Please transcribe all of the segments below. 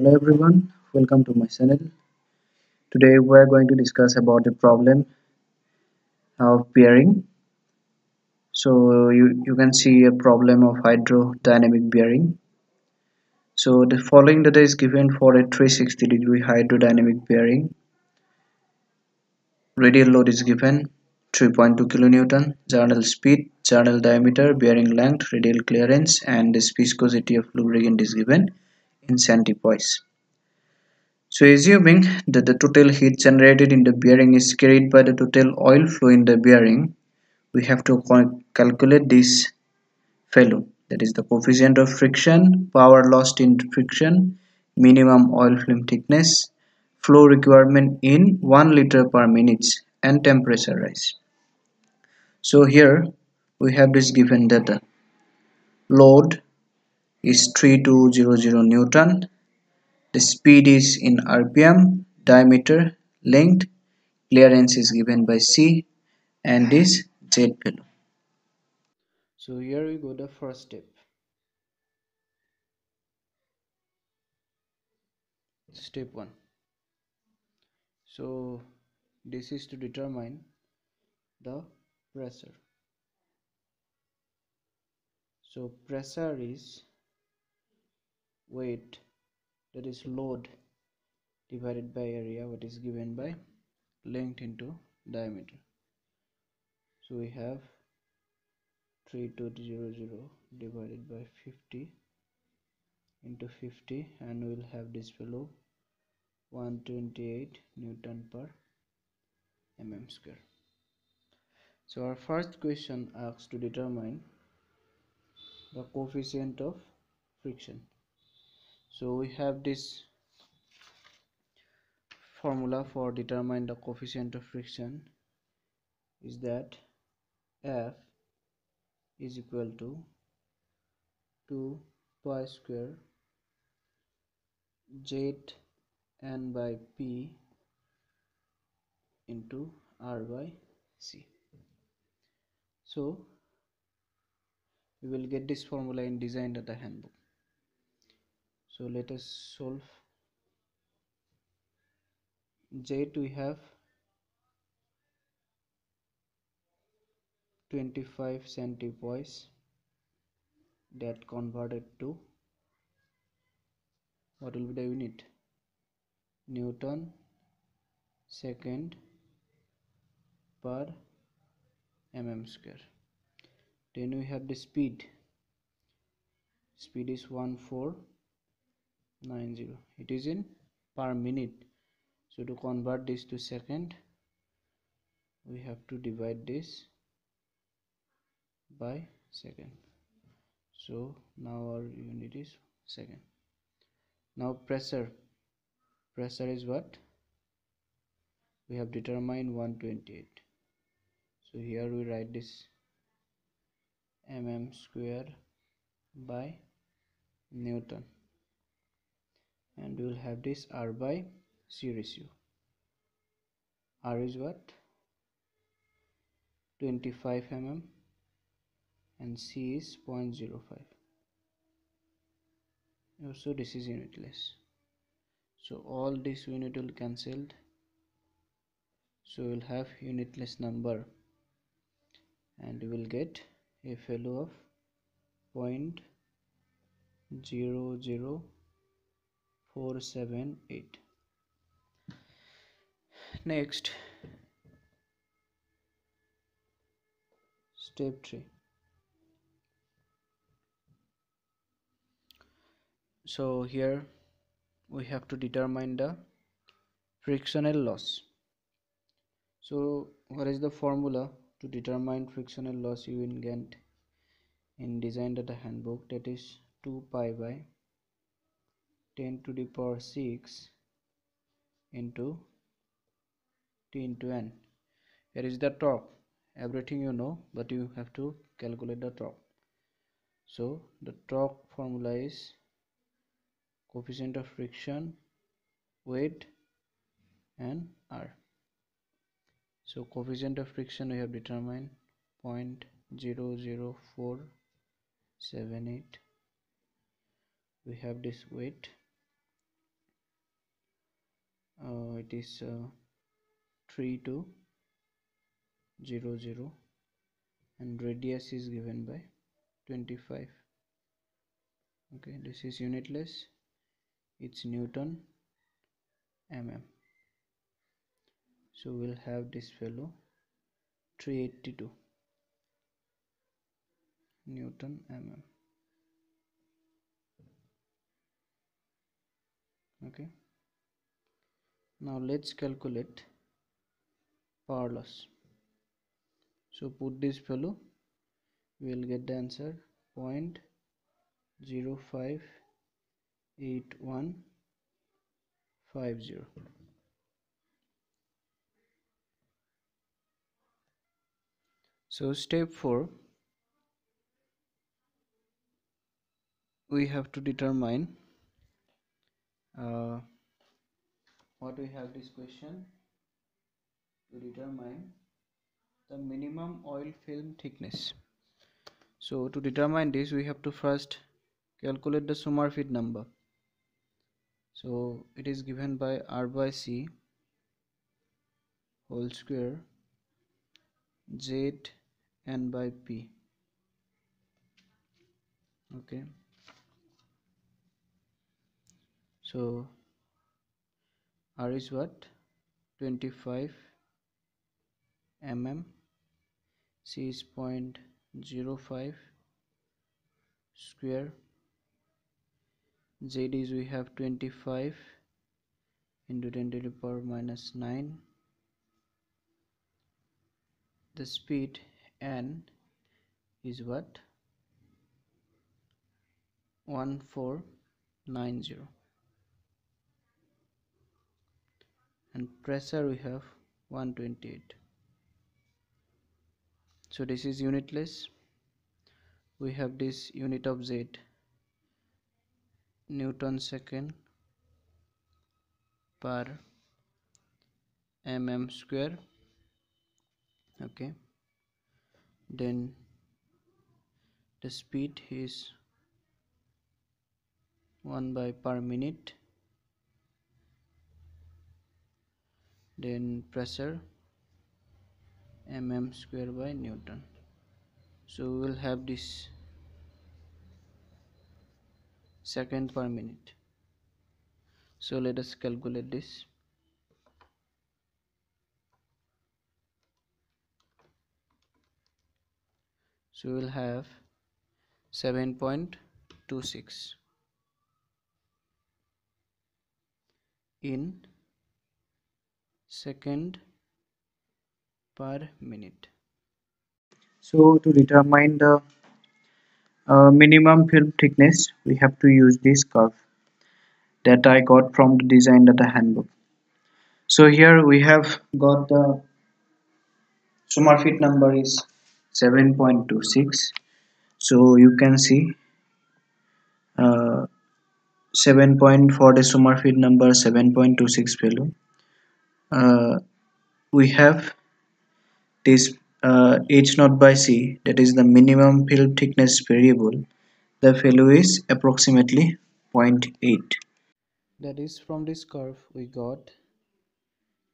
hello everyone. Welcome to my channel. Today we are going to discuss about the problem of bearing. So you you can see a problem of hydrodynamic bearing. So the following data is given for a 360 degree hydrodynamic bearing. Radial load is given 3.2 kilonewton journal speed journal diameter bearing length radial clearance and the viscosity of lubricant is given in centipoise. So assuming that the total heat generated in the bearing is carried by the total oil flow in the bearing, we have to calculate this value that is the coefficient of friction, power lost in friction, minimum oil film thickness, flow requirement in 1 liter per minute and temperature rise. So here we have this given data. Load is 3200 Newton. The speed is in RPM, diameter, length, clearance is given by C and this Z value. So here we go the first step. Step 1. So this is to determine the pressure. So pressure is weight that is load divided by area what is given by length into diameter. So we have 3200 divided by 50 into 50 and we will have this value 128 newton per mm square. So our first question asks to determine the coefficient of friction so we have this formula for determine the coefficient of friction is that F is equal to 2 pi square Z n by P into R by C. So we will get this formula in design data handbook so let us solve. Z we have 25 centipoise that converted to what will be the unit? Newton second per mm square. Then we have the speed. Speed is 1 4 90 it is in per minute. So to convert this to second we have to divide this by second. So now our unit is second. Now pressure. Pressure is what? We have determined 128 so here we write this mm square by newton and we will have this R by C ratio. R is what? 25 mm and C is 0.05 also this is unitless. So all this unit will cancelled. So we'll have unitless number. And we will get a value of 0.00 478 next. Step 3 so here we have to determine the frictional loss. So what is the formula to determine frictional loss? You will get in design data handbook that is 2 pi by 10 to the power 6 into t into n. Here is the top. Everything you know but you have to calculate the top. So the torque formula is coefficient of friction weight and r. So coefficient of friction we have determined 0.00478 we have this weight uh, it is uh, 3 to 0 0 and radius is given by 25 okay this is unitless. It's newton mm. So we'll have this value 382 newton mm. Okay now let's calculate power loss. So put this value. We will get the answer. point zero five eight one five zero. So step 4 we have to determine uh, what we have this question? To determine the minimum oil film thickness. So to determine this we have to first calculate the Sommerfeld number. So it is given by R by C whole square Z n by P. Okay. So R is what? 25 mm. C is 0.05 square. Z is we have 25 into 10 to the power minus 9 the speed n is what? 1490 and pressure we have 128 so this is unitless. We have this unit of z newton second per mm square okay. Then the speed is 1 by per minute then pressure mm square by newton. So we will have this second per minute. So let us calculate this. So we will have 7.26 in second per minute. So to determine the uh, minimum film thickness we have to use this curve that I got from the design data handbook. So here we have got the Sommerfeld number is 7.26 so you can see uh, 7 point for the Sommerfeld number 7.26 value we have this uh, h naught by c that is the minimum film thickness variable. The value is approximately 0.8 that is from this curve we got.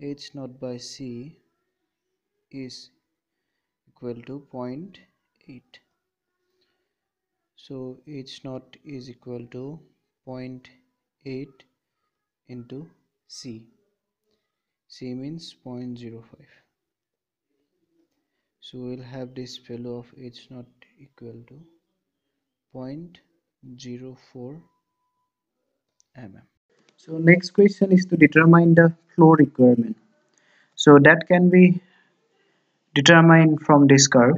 H naught by c is equal to 0.8 so h naught is equal to 0.8 into c C means 0.05 so we'll have this value of H not equal to 0.04 mm. So next question is to determine the flow requirement. So that can be determined from this curve.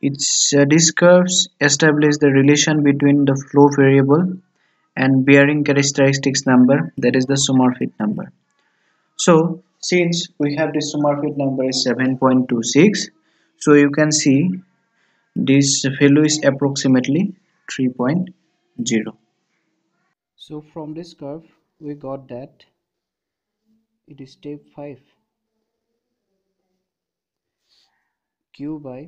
It's uh, this curves establish the relation between the flow variable and bearing characteristics number that is the Sommerfeld number so since we have the Sommerfeld number is 7.26 so you can see this value is approximately 3.0 so from this curve we got that it is step 5 q by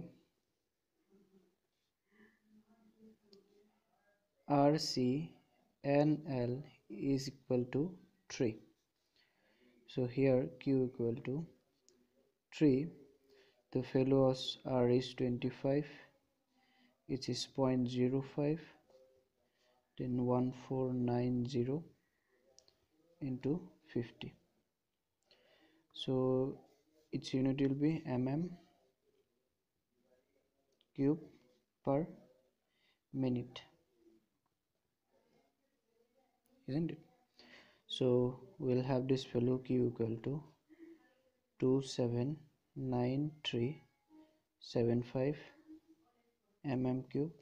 rc nl is equal to 3 so here q equal to 3 the fellows r is 25 it is 0.05 then 1490 into 50 so its unit will be mm cube per minute isn't it so we'll have this value q equal to 279375 mm cube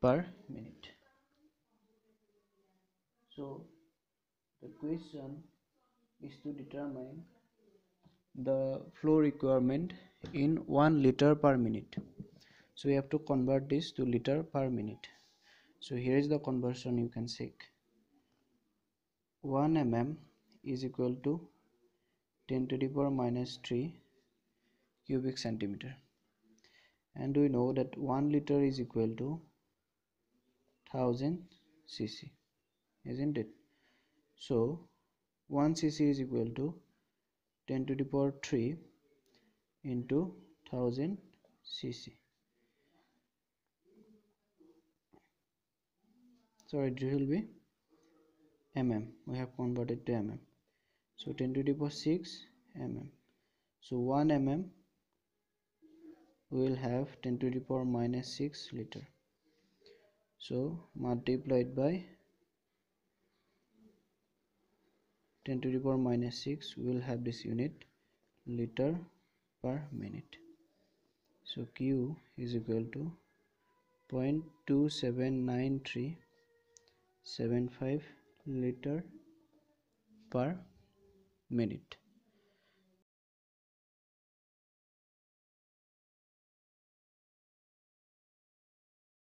per minute. So the question is to determine the flow requirement in 1 liter per minute. So we have to convert this to liter per minute. So here is the conversion you can check 1 mm is equal to 10 to the power minus 3 cubic centimeter. And we know that 1 liter is equal to 1000 cc isn't it? So 1 cc is equal to 10 to the power 3 into 1000 cc. So it will be mm. We have converted to mm. So 10 to the power 6 mm. So 1 mm will have 10 to the power minus 6 liter. So multiplied by 10 to the power minus 6 we will have this unit liter per minute. So q is equal to 0.2793 75 liter per minute